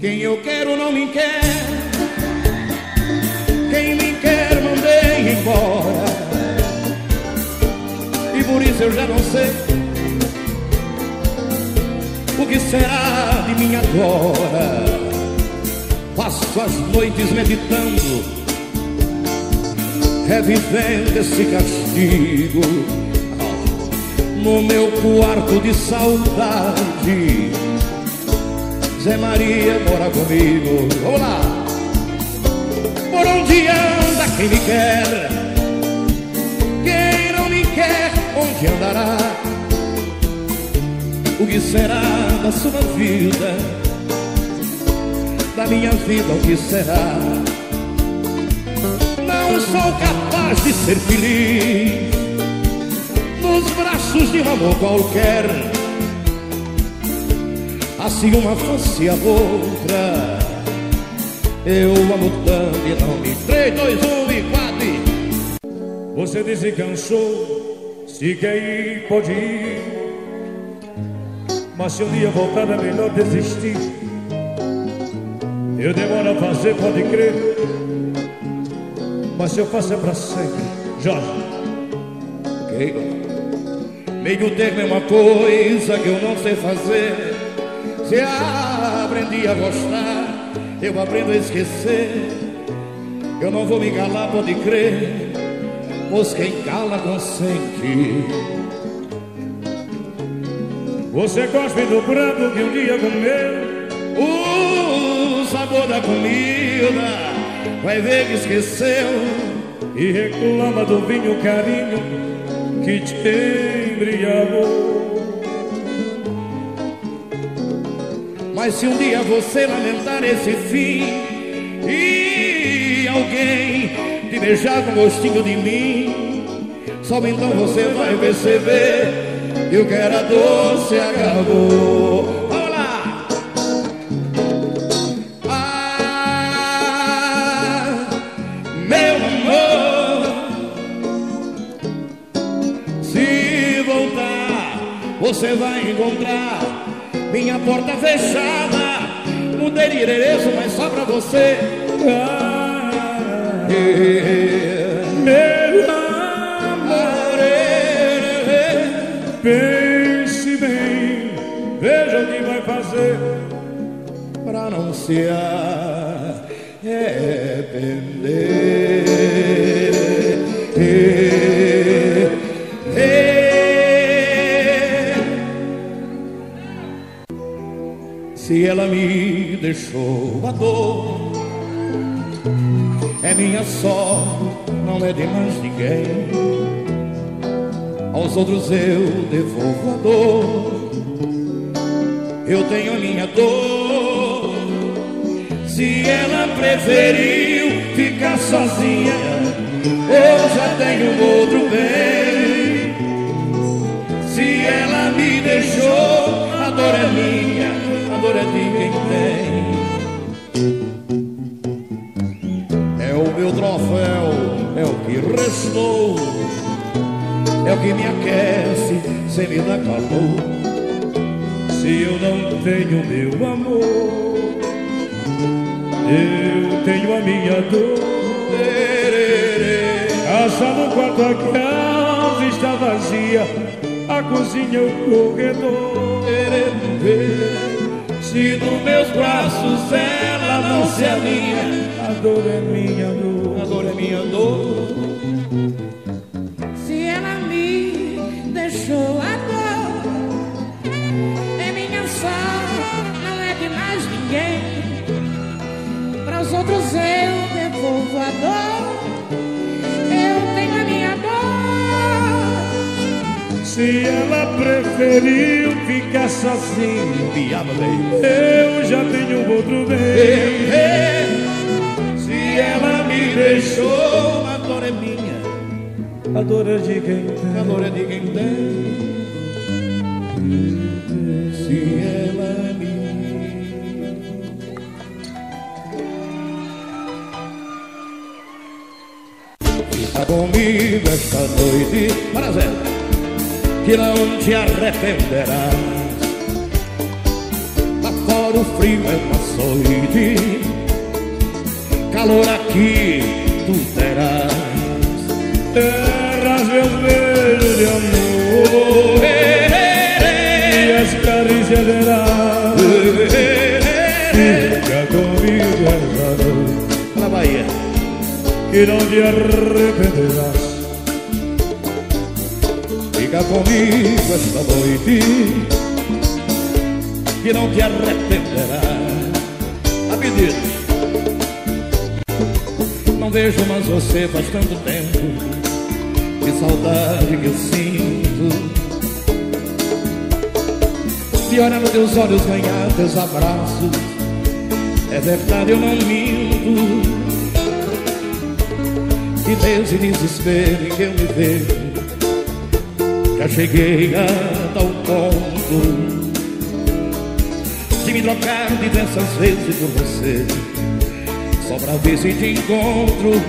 Quem eu quero não me quer. Quem me quer mandei embora. E por isso eu já não sei o que será de mim agora. Passo as noites meditando, revivendo esse castigo. No meu quarto de saudade Zé Maria mora comigo. Vamos lá. Por onde anda quem me quer? Quem não me quer, onde andará? O que será da sua vida? Da minha vida, o que será? Não sou capaz de ser feliz nos braços de um amor qualquer Assim uma fosse a outra Eu amo tanto e não me 3, 2, 1 e 4 Você disse cansou Se quer ir, pode ir. Mas se um dia voltar é melhor desistir. Eu demoro a fazer, pode crer. Mas se eu faço é pra sempre. Jorge. Ok. Meio termo é uma coisa que eu não sei fazer se aprendi a gostar, eu aprendo a esquecer. Eu não vou me calar, pode crer, pois quem cala consente. Você gosta do prato que um dia comeu? O sabor da comida, vai ver que esqueceu. E reclama do vinho carinho que te embriagou. Mas se um dia você lamentar esse fim e alguém te beijar com gostinho de mim, só então você vai perceber que o que era doce acabou. Vamos lá! Ah, meu amor, se voltar, você vai encontrar minha porta fechada. Endereço, mas só pra você. Ah, meu amor, pense bem, veja o que vai fazer pra não se arrepender. Deixou a dor É minha só, não é de mais ninguém. Aos outros eu devolvo a dor. Eu tenho minha dor. Se ela preferiu ficar sozinha Eu já tenho outro bem. Se ela me deixou, a dor é minha é de quem tem. É o meu troféu, é o que restou, é o que me aquece, sem me dar calor. Se eu não tenho meu amor, eu tenho a minha dor. Casa no quarto a casa está vazia, a cozinha o corredor. Se nos meus braços ela não se alinha, a dor é minha dor, a dor é minha dor. Se ela me deixou a dor, é minha só, não é de mais ninguém. Para os outros eu devolvo a dor, eu tenho a minha dor. Se ela preferiu ficar sozinho, diabo eu já tenho outro bem. Se ela me deixou, a dor é minha. A dor é de quem tem. A dor é de quem tem. Se ela me Fica comigo esta noite, para Zé que não te arrependerás. Lá fora o frio é uma açoite Calor aqui tu terás. Terras meus beijos de amor E as carícias terás Fica comigo essa noite Na Bahia Que não te arrependerás Comigo esta noite que não te arrependerá. A pedir. Não vejo mais você faz tanto tempo. Que saudade que eu sinto. De olhar nos teus olhos, ganhar teus abraços. É verdade, eu não minto. E nesse desespero em que eu me vejo, já cheguei a tal ponto de me trocar diversas vezes por você. Só pra ver se te encontro.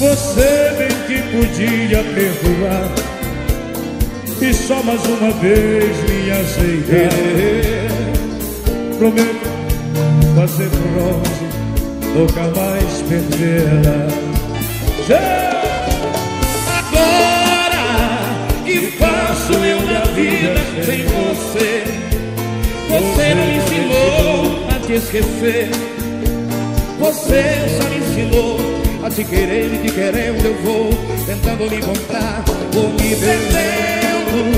Você bem que podia perdoar. E só mais uma vez me aceitar Prometo fazer pronto Nunca mais perdê-la. Já sem você você não me ensinou a te esquecer. Você só me ensinou a te querer e te querendo eu vou Tentando me encontrar, vou me perdendo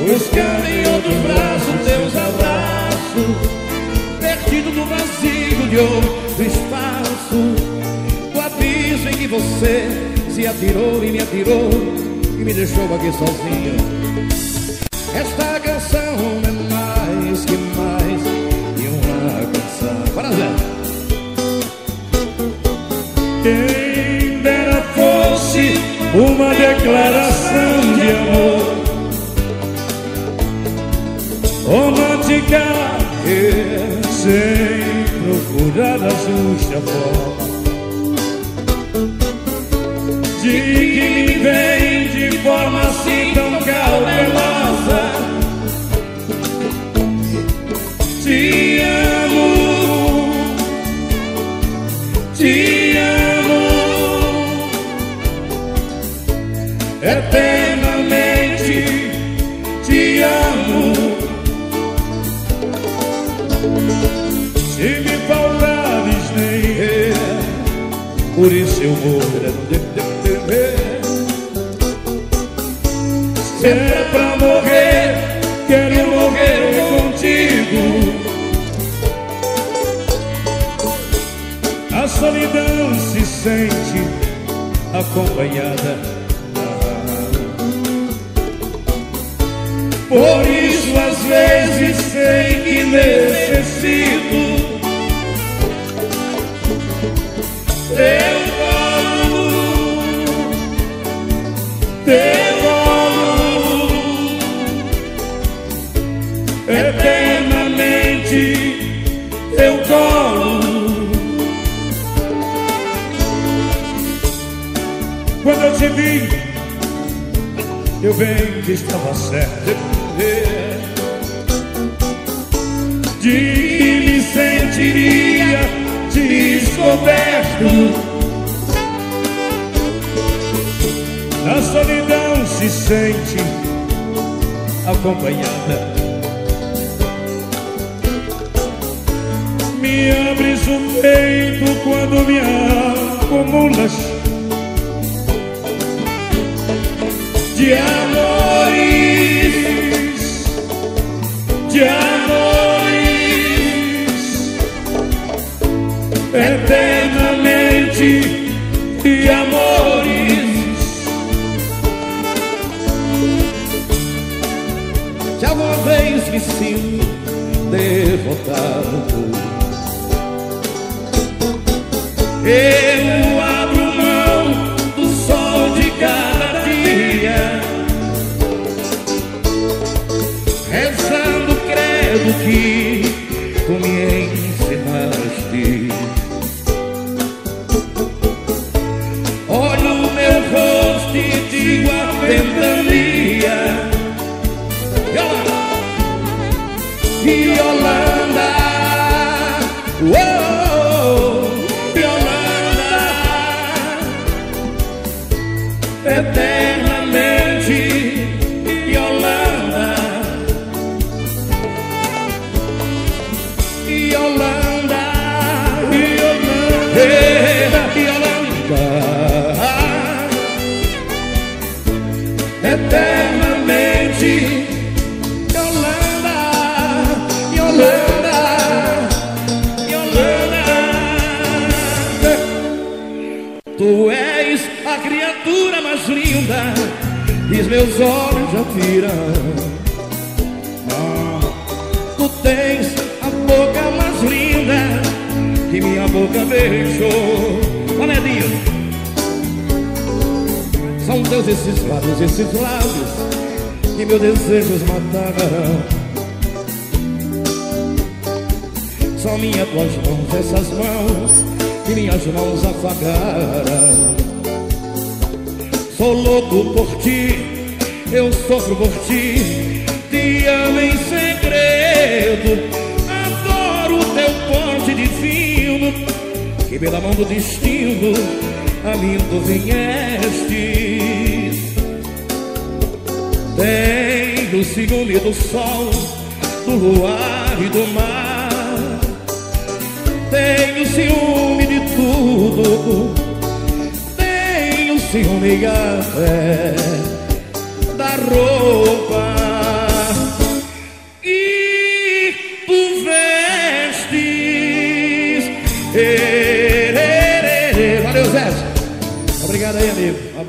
Buscando em outros braços teus abraços Perdido no vazio de outro espaço. Do abismo em que você se atirou e me atirou E me deixou aqui sozinha esta romântica sem procurar a justa forma de que me vem de forma assim tão cautelosa. Por isso eu morro. Se é pra morrer, quero morrer contigo. A solidão se sente acompanhada. Por isso, às vezes, sei que necessito. Te vi, eu bem que estava certo de me sentiria descoberto. Na solidão se sente acompanhada. Me abres o peito quando me acumulas de amores, de amores, eternamente de amores. Já uma vez me sinto derrotado. Eu Yolanda, Yolanda, eternamente. Yolanda, Yolanda, Yolanda. Tu és a criatura mais linda e os meus olhos já viram. Boca beijou. Olha, Edinho. São teus esses lábios, esses lábios que meus desejos mataram. São minhas tuas mãos, essas mãos que minhas mãos afagaram. Sou louco por ti, eu sofro por ti, te amo em segredo. Pela mão do destino a mim tu vieste. Tenho ciúme do sol, do luar e do mar. Tenho ciúme de tudo. Tenho ciúme até da roupa.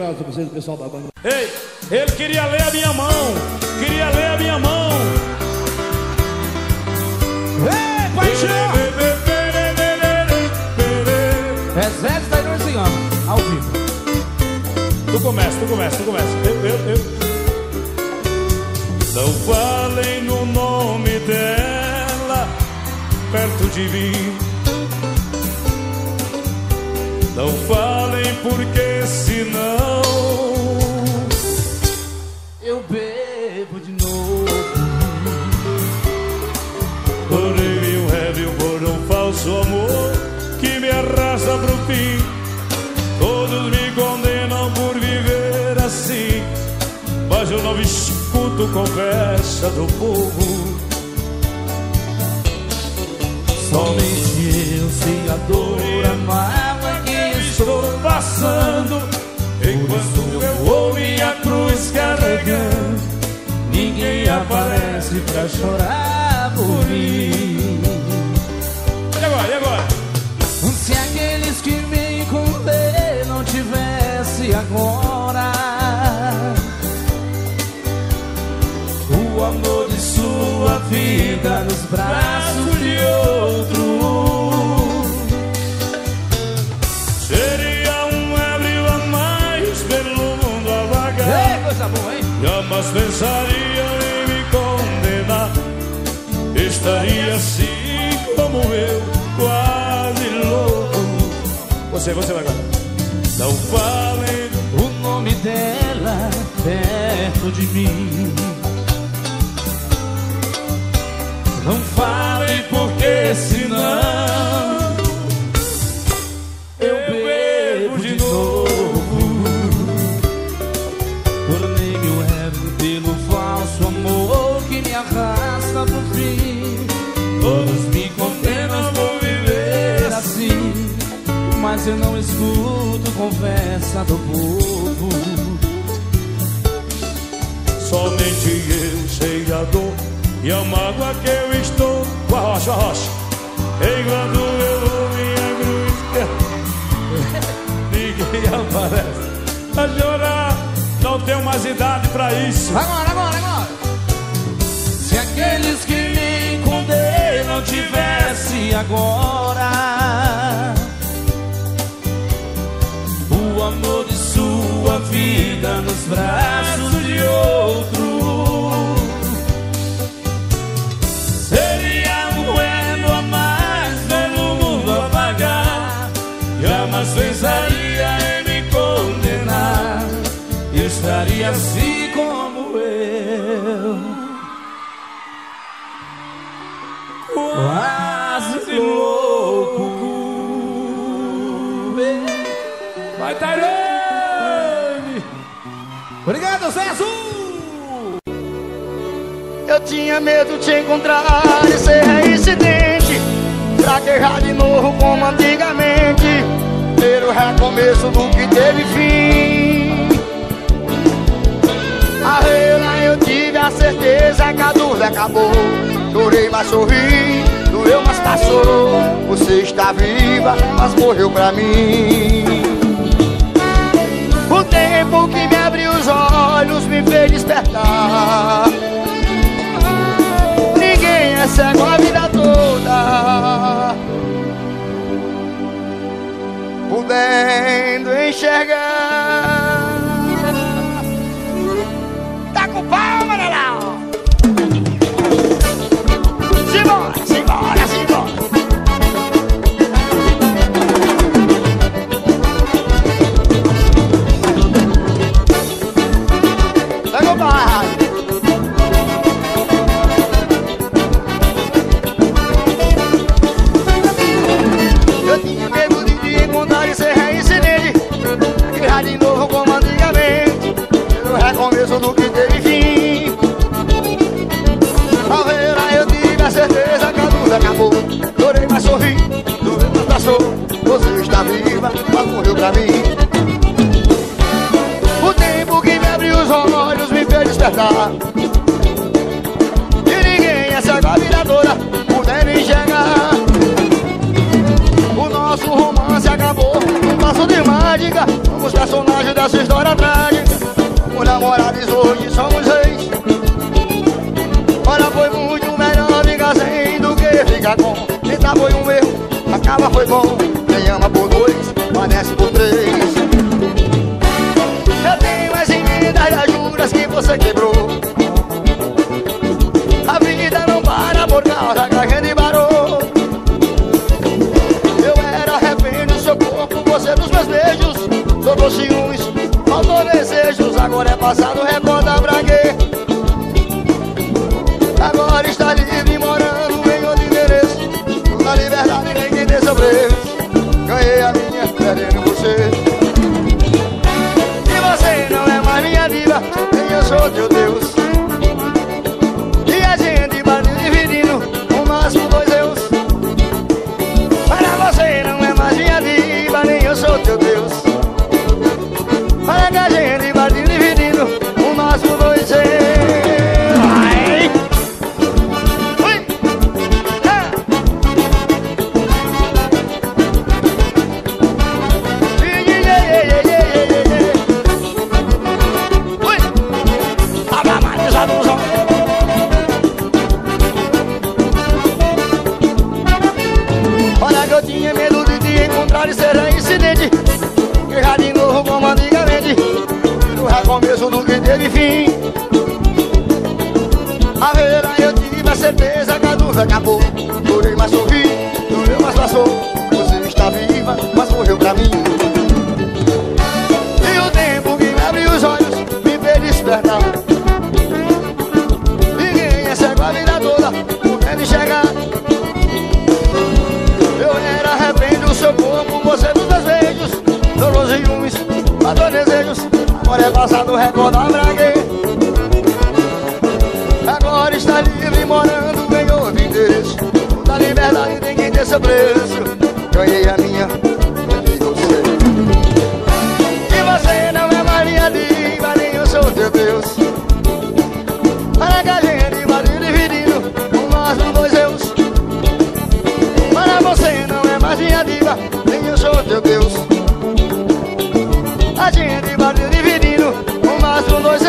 Abraço pra vocês, pessoal da banda. Ei, ele queria ler a minha mão. Queria ler a minha mão. Ei, paixão! Exército da Inorzinho, ao vivo. Tu começa, tu começa, tu começa. Eu, eu, eu. Não falem no nome dela perto de mim. Não falem porque escuto conversa do povo. Somente eu sei a dor a mágoa que estou passando. Enquanto eu vou minha cruz carregando, Ninguém aparece pra chorar por mim. Vida nos braços de outro. Seria um ébrio a mais pelo mundo a vagar. Ei, coisa boa, hein? Jamais pensaria em me condenar. Estaria assim como eu, quase louco. Você, você vai agora. Não falem, O nome dela perto de mim. Não falem porque senão eu bebo de novo. Tornei-me o ego pelo falso amor que me arrasta pro fim. Todos me condenam por viver assim, mas eu não escuto conversa do povo. somente eu sei a dor e a mágoa que eu rocha, rocha. Enquanto eu vou minha cruz, ninguém aparece a chorar. Não tenho mais idade pra isso. Agora, agora, agora. Se aqueles que me não tivesse agora o amor de sua vida nos braços de outro. Eu estaria assim como eu. quase louco. Vai, Tairane! Obrigado, Zé Azul! Eu tinha medo de te encontrar e ser reincidente Traquejar de novo como antigamente Ter o recomeço do que teve fim A eu tive a certeza que a dúvida acabou. Chorei, mas sorri, doeu, mas passou. Você está viva, mas morreu pra mim. O tempo que me abriu os olhos me fez despertar. Ninguém é cego a vida toda. Podendo enxergar 歇吧，歇吧。Sorri, mas passou Você está viva, mas morreu pra mim. O tempo que me abriu os olhos me fez despertar. E ninguém é cego Agora é passado, recorda pra quê? Agora está livre, morando em outro endereço. Na liberdade, ninguém tem seu preço. Ganhei a minha, perdendo você. E você não é mais minha diva Nem eu sou teu Deus. E a gente vai dividindo O máximo dois eus. Para você não é mais minha diva, nem eu sou teu Deus. A gente vai dividindo o máximo dois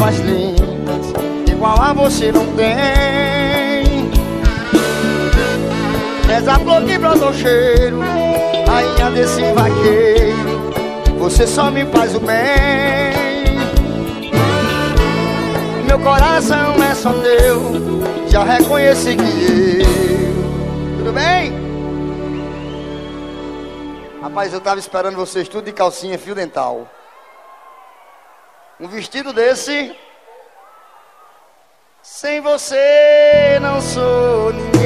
mais lindas, igual a você não tem. Essa flor que brotou cheiro, rainha desse vaqueiro, você só me faz o bem. Meu coração é só teu, já reconheci que eu. Tudo bem? Rapaz, eu tava esperando vocês tudo de calcinha fio dental. Um vestido desse. Sem você não sou ninguém.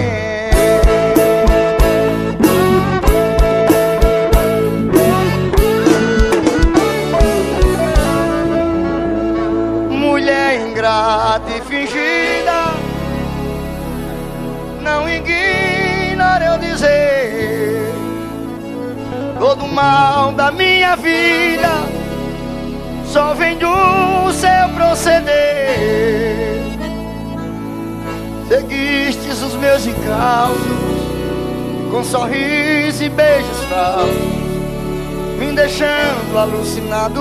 Mulher ingrata e fingida. Não ignore eu dizer todo o mal da minha vida só vem do seu proceder. Seguistes os meus encalços com sorriso e beijos falsos, me deixando alucinado.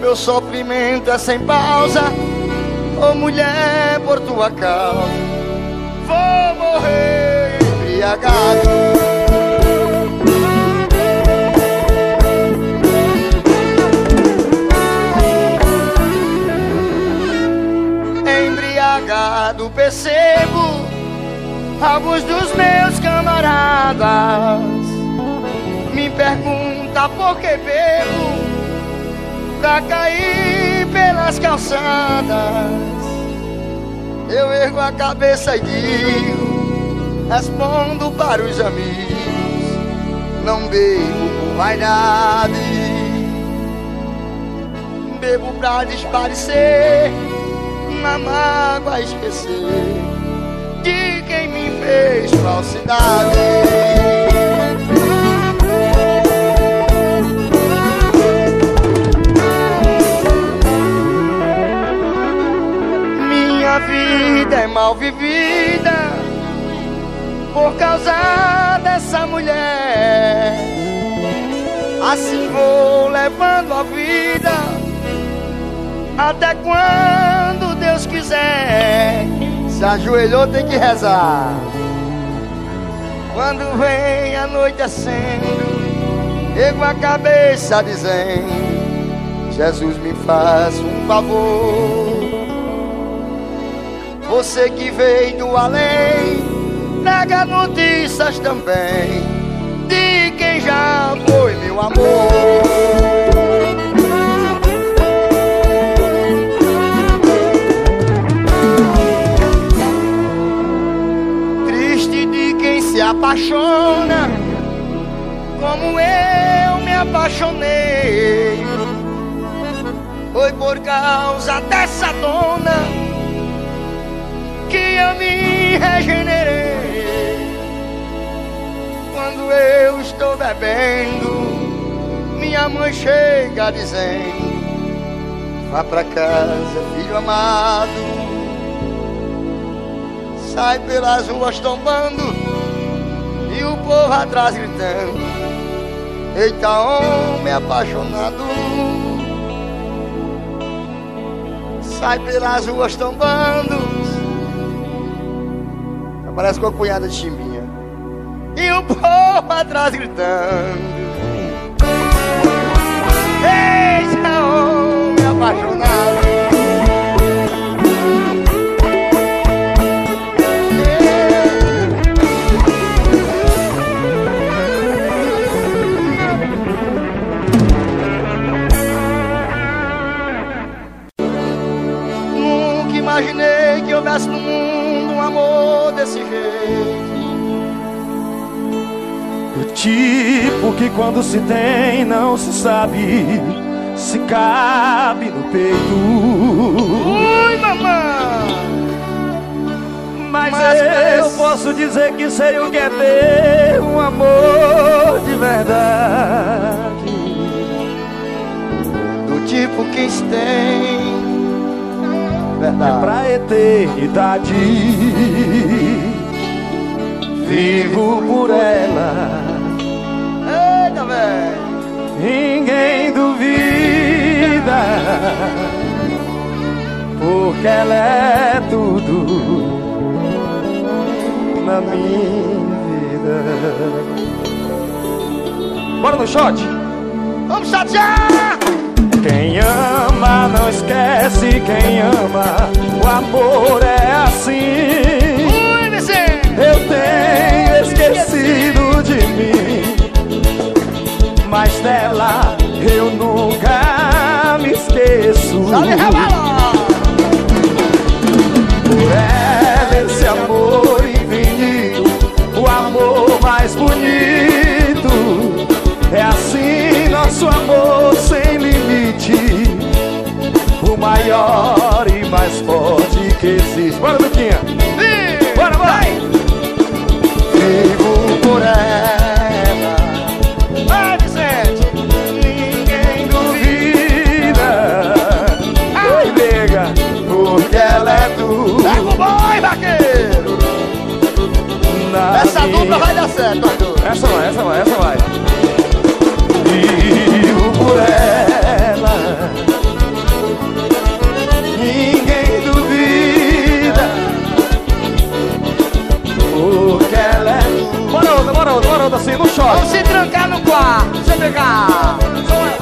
Meu sofrimento é sem pausa, ô oh, mulher, por tua causa, vou morrer embriagado. Percebo alguns dos meus camaradas. Me pergunta por que bebo pra cair pelas calçadas. Eu ergo a cabeça e digo, respondo para os amigos, não bebo por vaidade, bebo pra desparecer na mágoa esquecer de quem me fez falsidade. Minha vida é mal vivida por causa dessa mulher. Assim vou levando a vida até quando Deus quiser. Se ajoelhou, tem que rezar. Quando vem anoitecendo, ergo a cabeça dizendo: Jesus me faz um favor. Você que veio do além, traga notícias também de quem já foi meu amor. Apaixona como eu me apaixonei. Foi por causa dessa dona que eu me regenerei. Quando eu estou bebendo, minha mãe chega dizendo: Vá pra casa, filho amado. Sai pelas ruas tombando povo atrás gritando. Eita homem apaixonado. Sai pelas ruas tombando. Parece com a cunhada de chimbinha. E o povo atrás gritando. Eita homem apaixonado houvesse no mundo um amor desse jeito. Do tipo que quando se tem não se sabe se cabe no peito. Ui, mamãe! Mas, Mas eu posso dizer que sei o que é ter um amor de verdade. Do tipo que se tem Verdade. é pra eternidade. Vivo por ela. Eita, velho. Ninguém duvida, porque ela é tudo na minha vida. Bora no shot? Vamos chatear! Quem ama não esquece quem ama. O amor é assim. Eu tenho esquecido de mim, mas dela eu nunca me esqueço. Por ela esse amor infinito, o amor mais bonito. Mais forte que existe. Bora, Duquinha! Ih, Bora, bora! Vivo por ela. Vai, Vicente! Ninguém duvida. Ai, nega, porque ela é tu. Pega o boi, vaqueiro! na Essa minha- dupla vai dar certo, Arthur. Essa vai, essa vai, essa vai.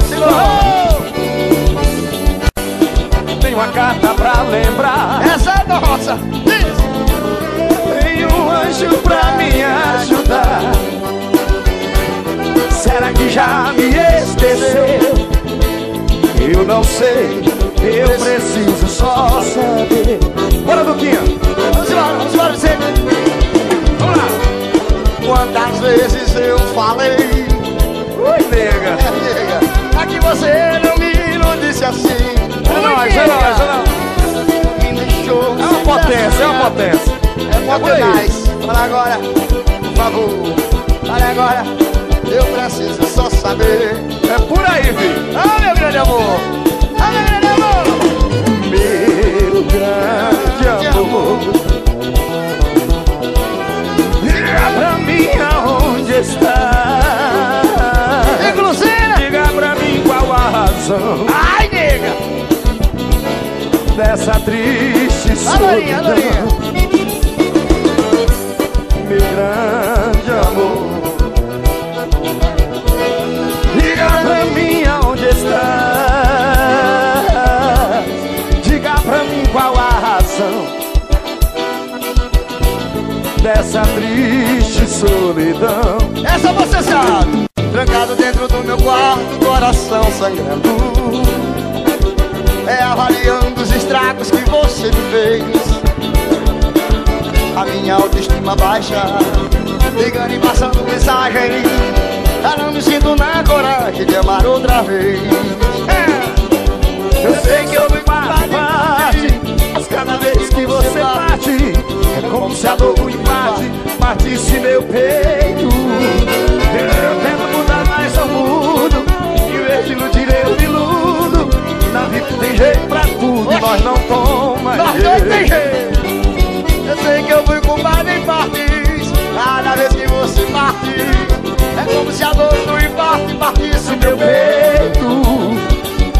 Segurou! Tem uma carta pra lembrar. Essa é nossa! Isso! Tem um anjo pra me ajudar. Será que já me esqueceu? Eu não sei, eu preciso só saber. Bora, Duquinha! Vamos embora, vamos embora, Vicente! Vamos lá! Quantas vezes eu falei, que você não me não disse assim. É nóis, é nóis, é nóis. Me deixou É uma potência, é uma potência. É aí. demais. Fala agora, por favor. Fala agora, eu preciso só saber. É por aí, filho. Ah, meu grande amor! Ah, meu grande amor! Meu grande amor. Diga pra mim aonde está. Razão ai, nega! dessa triste solidão. Lourinha. Meu grande amor. Diga pra mim aonde está. Diga pra mim qual a razão dessa triste solidão. Essa você sabe. Trancado dentro do meu quarto, coração sangrando. É avaliando os estragos que você me fez. A minha autoestima baixa, ligando e passando mensagem. Já não me sinto na coragem de amar outra vez. Eu sei que eu me parte, mas cada vez que você parte, é como se a dor do empate partisse meu peito. Jeito pra tudo, e nós não toma Nós dois tem jeito. jeito. Eu sei que eu fui culpado em partes. Cada vez que você parte, é como se a dor do infarto partisse meu Meu peito.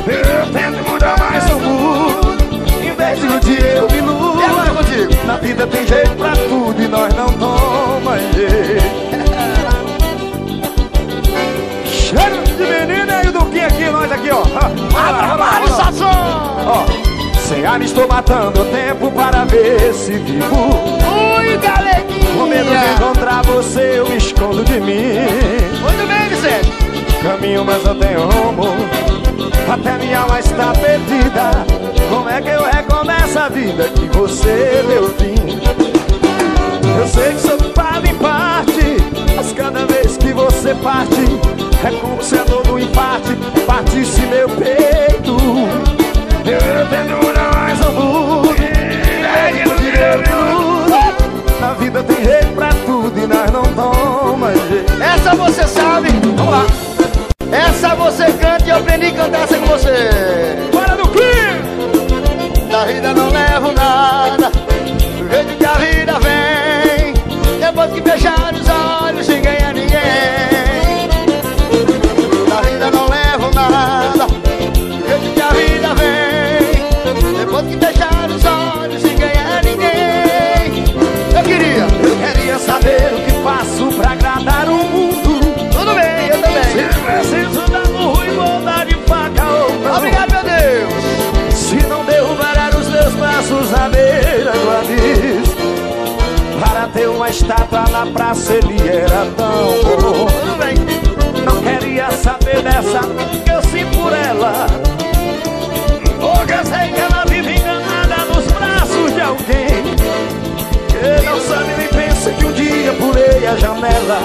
eu tento mudar, mas não mudo. Em vez de iludir, eu me E agora iludo. contigo? Na vida tem jeito pra tudo e nós não toma jeito. Cheiro de o Duquinho aqui, ó. Ah. Sassão! Ó, sem ar estou matando o tempo para ver se vivo. Ui, Com medo de galeguinha! encontrar você, eu me escondo de mim. Muito bem, Vicente! Caminho, mas eu tenho rumo. Até minha alma está perdida. Como é que eu recomeço a vida que você deu fim? Eu sei que sou mas cada você parte, é como se a dor do empate partisse meu peito. Eu mas não mudo. É que no direito. Na vida tem jeito pra tudo e nós não toma jeito. Essa você sabe! Vamos lá. Essa você canta e eu aprendi a cantar com você! Uma estátua na praça, ele era tão bom. Não queria saber dessa que eu sim por ela. Hoje eu sei que ela vive enganada nos braços de alguém. Que não sabe nem pensa que um dia pulei a janela.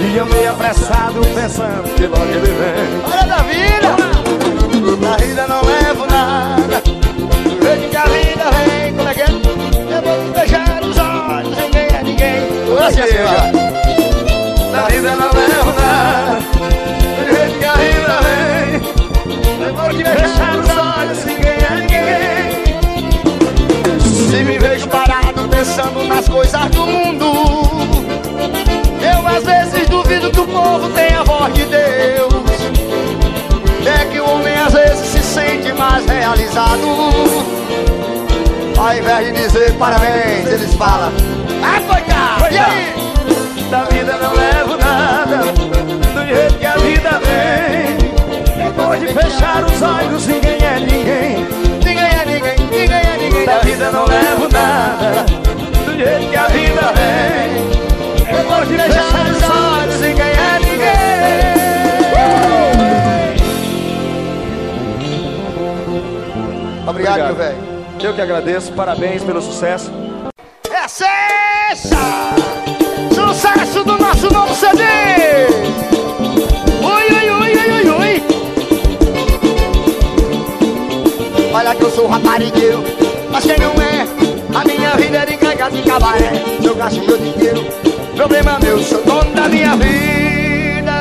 E eu meio apressado pensando que logo ele vem. Olha da vida. Na vida não levo nada. Nas coisas do mundo Eu às vezes duvido que o povo tenha a voz de Deus É que o homem às vezes se sente mais realizado Ao invés de dizer parabéns, eles falam Ah, coitado, e aí? Da vida não levo nada, do jeito que a vida vem. Pode fechar os olhos, ninguém é ninguém. Ninguém é ninguém, ninguém é ninguém Da vida não levo nada, do jeito que a vida vem. Pode fechar os olhos, ninguém é ninguém. Obrigado, meu velho Eu que agradeço, parabéns pelo sucesso. É sexta! Sucesso do nosso novo CD! Ui, ui, ui, ui, ui, ui! Olha que eu sou raparigueiro, mas quem não é? Gasto meu dinheiro, problema meu Sou dono da minha vida.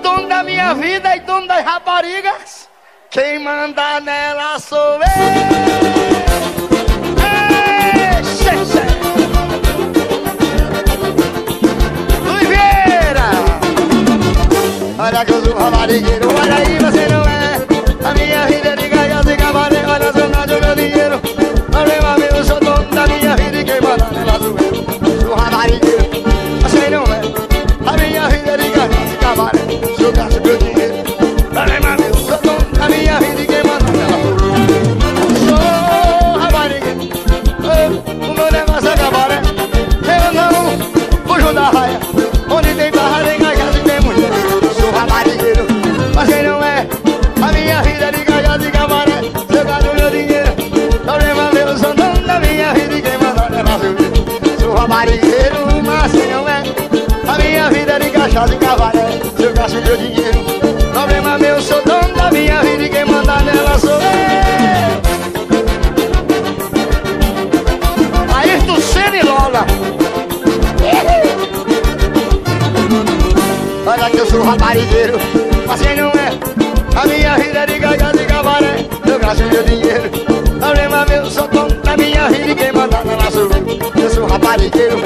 Dono da minha vida e dono das raparigas. Quem manda nela sou eu. Ei, xê, xê. Luiz Vieira. Olha que eu sou raparigueiro é de cabaré Se eu gasto meu dinheiro Problema meu, sou dono da minha vida e quem manda nela sou eu Ayrton Senna e Lola Olha que eu sou raparigueiro, mas quem não é? A minha vida é de gaga de cabaré, eu gasto meu dinheiro. Problema meu, sou dono da minha vida e quem manda nela sou eu. Eu sou raparigueiro,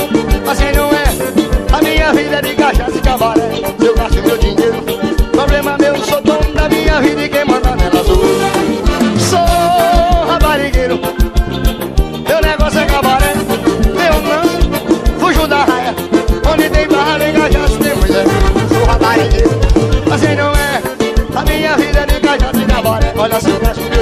mas quem não é? A minha vida é de cachaça e cabaré, eu gasto meu dinheiro. Problema meu, sou dono da minha vida e quem manda nela sou. Sou raparigueiro, meu negócio é cabaré, eu não fujo da raia. Onde tem barra, tem cachaça, tem mulher. Sou raparigueiro, mas quem não é? A minha vida é de cachaça e cabaré. Olha se eu gasto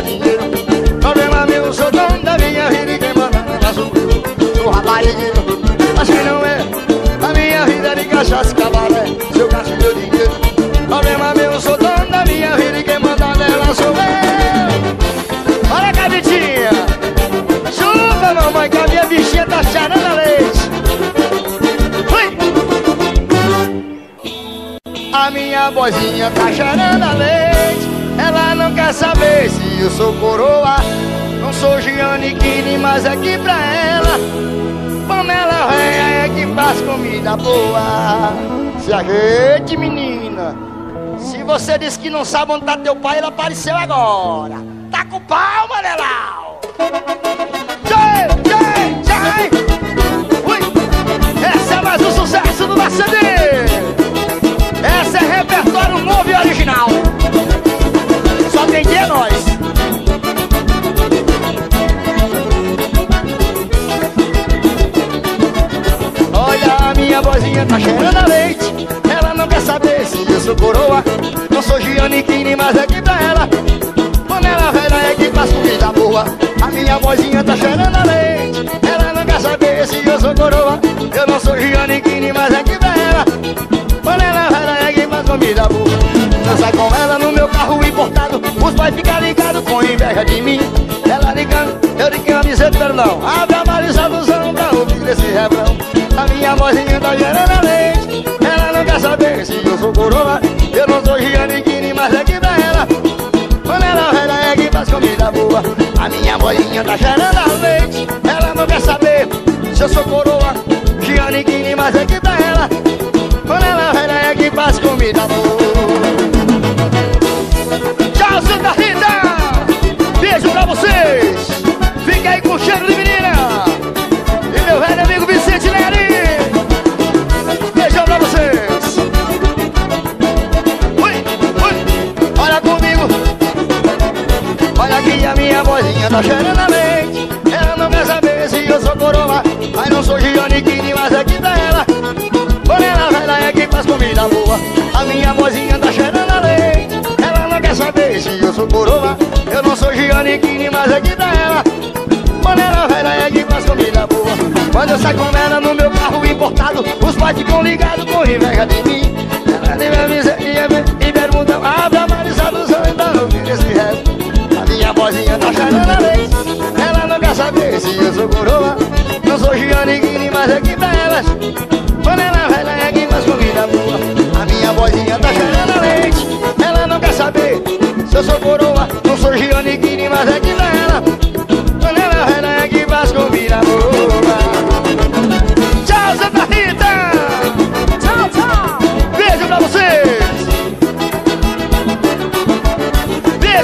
A minha vozinha tá cheirando a leite. Ela não quer saber se eu sou coroa. Não sou Giannichini, mas aqui pra ela. Panela velha é que faz comida boa. Se ajeite, menina. Se você disse que não sabe onde tá teu pai, ele apareceu agora. Tá com pau, Manelau. Tchai, tchai, tchai. Ui. Essa é mais um sucesso do nosso CD. vizinha tá cheirando a leite. Ela não quer saber se eu sou coroa. Não sou Giannichini, mas é que pra ela Panela velha é que faz comida boa. A minha vozinha tá cheirando a leite. Ela não quer saber se eu sou coroa. Eu não sou Giannichini, mas é que pra ela Panela velha é que faz comida boa. Dança com ela no meu carro importado. Os pais ficam ligados com inveja de mim. Ela ligando, eu ligando quem dizer perdão Abre a baliza do zão pra ouvir esse refrão leite Ela não quer saber se eu sou coroa Eu não sou gigantiquini, mas é que pra ela Quando ela velha é que faz comida boa A minha bolinha tá cheirando leite Ela não quer saber se eu sou coroa. Gigantiquini, mas é que pra ela. Quando ela velha é que faz comida boa.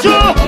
祝。